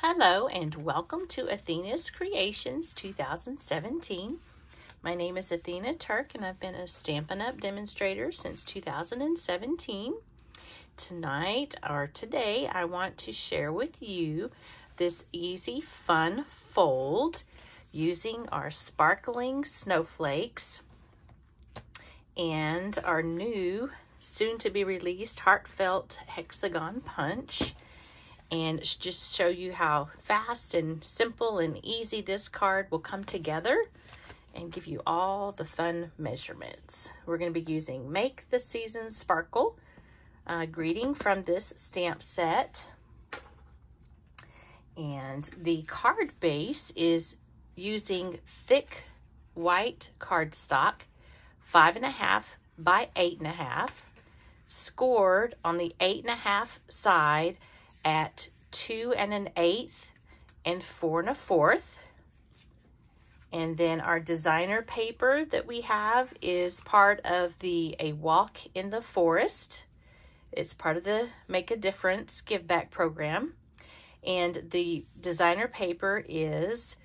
Hello and welcome to Athena's Creations 2017. My name is Athena Turk and I've been a Stampin' Up! demonstrator since 2017. Tonight or today I want to share with you this easy fun fold using our sparkling snowflakes and our new soon to be released heartfelt hexagon punch and just show you how fast and simple and easy this card will come together and give you all the fun measurements. We're going to be using Make the Season Sparkle uh, greeting from this stamp set. And the card base is using thick white cardstock, five and a half by eight and a half, scored on the eight and a half side at two and an eighth and four and a fourth. And then our designer paper that we have is part of the A Walk in the Forest. It's part of the Make a Difference Give Back program. And the designer paper is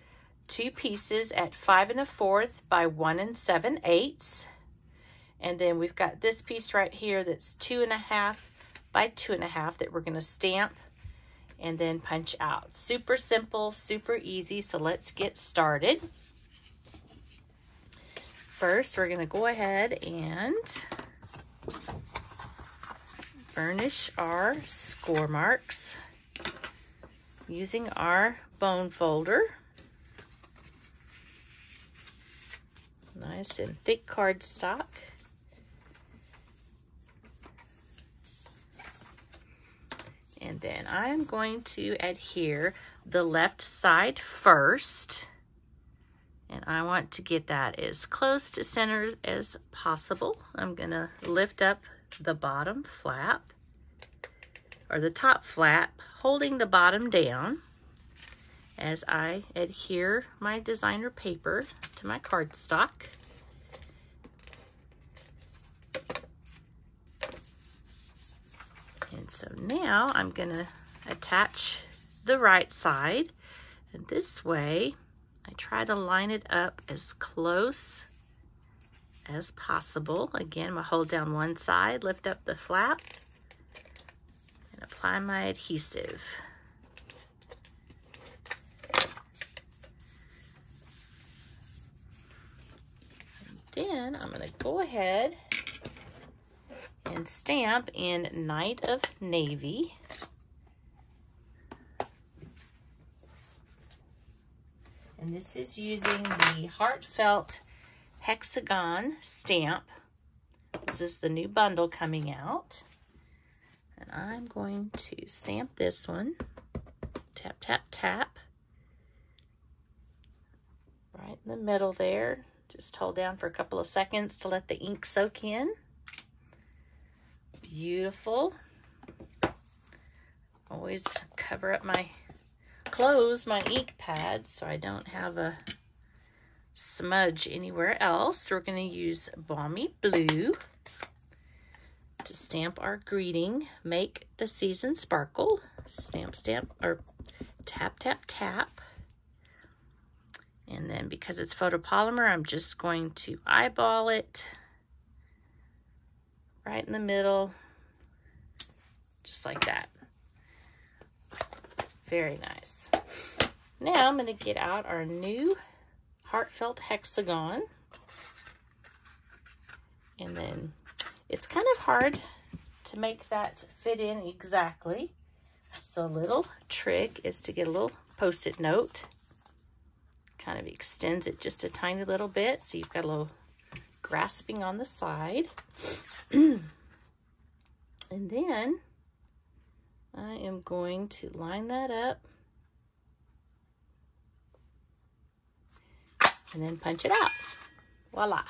two pieces at five and a fourth by one and seven eighths. And then we've got this piece right here that's two and a half by two and a half that we're going to stamp and then punch out. Super simple, super easy, so let's get started. First, we're going to go ahead and burnish our score marks using our bone folder. Nice and thick cardstock. And then I'm going to adhere the left side first. And I want to get that as close to center as possible. I'm to lift up the bottom flap or the top flap, holding the bottom down as I adhere my designer paper to my cardstock. And so now I'm to attach the right side. And this way, I try to line it up as close as possible. Again, I'm gonna hold down one side, lift up the flap, and apply my adhesive. Then I'm to go ahead and stamp in Night of Navy. And this is using the Heartfelt Hexagon stamp. This is the new bundle coming out. And I'm going to stamp this one. Tap, tap, tap. Right in the middle there. Just hold down for a couple of seconds to let the ink soak in beautiful. Always cover up my clothes, my ink pads, so I don't have a smudge anywhere else. We're going to use Balmy Blue to stamp our greeting. Make the season sparkle. Stamp, stamp, or tap, tap, tap. And then because it's photopolymer, I'm just going to eyeball it right in the middle just like that. Very nice. Now I'm going to get out our new Heartfelt Hexagon. And then it's kind of hard to make that fit in exactly. So a little trick is to get a little post-it note. Kind of extends it just a tiny little bit. So you've got a little grasping on the side. and then I am going to line that up and then punch it out. Voila.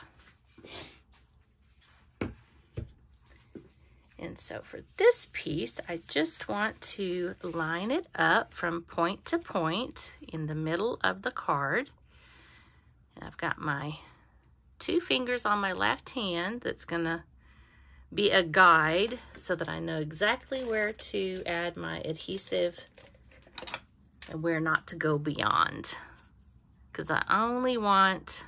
And so for this piece, I just want to line it up from point to point in the middle of the card. And I've got my two fingers on my left hand that's going to be a guide so that I know exactly where to add my adhesive and where not to go beyond. Because I only want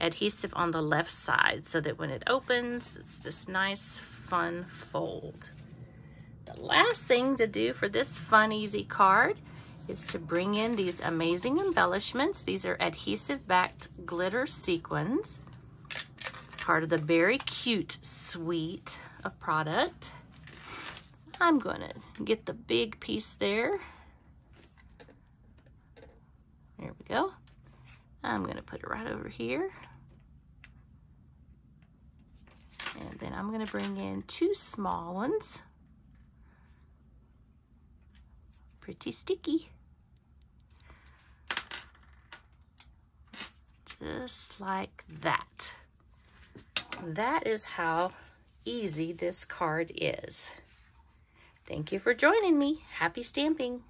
adhesive on the left side so that when it opens, it's this nice, fun fold. The last thing to do for this fun, easy card is to bring in these amazing embellishments. These are adhesive backed glitter sequins. It's part of the Beary Cute suite of product. I'm gonna get the big piece there. There we go. I'm gonna put it right over here. And then I'm gonna bring in two small ones. Pretty sticky. Just like that. That is how easy this card is. Thank you for joining me. Happy stamping.